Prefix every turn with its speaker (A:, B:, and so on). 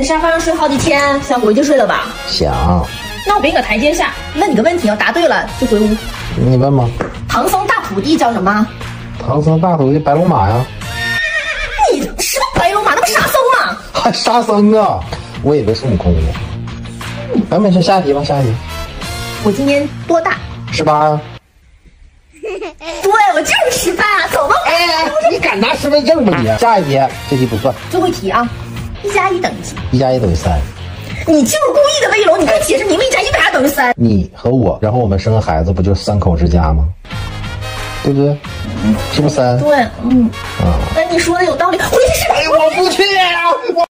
A: 在沙发上睡好几天，想回去睡了吧？
B: 想，
A: 那我给你个台阶下，问你个问题，要答对了就回屋。
B: 你问吗？
A: 唐僧大徒弟叫什么？
B: 唐僧大徒弟白龙马呀，
A: 你什么白龙马，那不沙僧吗？
B: 还沙僧啊！我以为孙悟空呢。哎，没事，下一题吧，下一题。
A: 我今年多大？
B: 十八呀。
A: 对，我就是十八。走吧。
B: 哎，你敢拿身份证吗你？下一题，这题不算。
A: 最后一题啊，一加一等于几？
B: 一加一等于三。
A: 你就是故意的，威龙！你给我解释明明一加一为啥等于三？
B: 你和我，然后我们生个孩子，不就是三口之家吗？对不对？是不是三？
A: 对，嗯。
B: 啊。
A: 那你说的有道理，回去试。
B: 哎，我不去呀。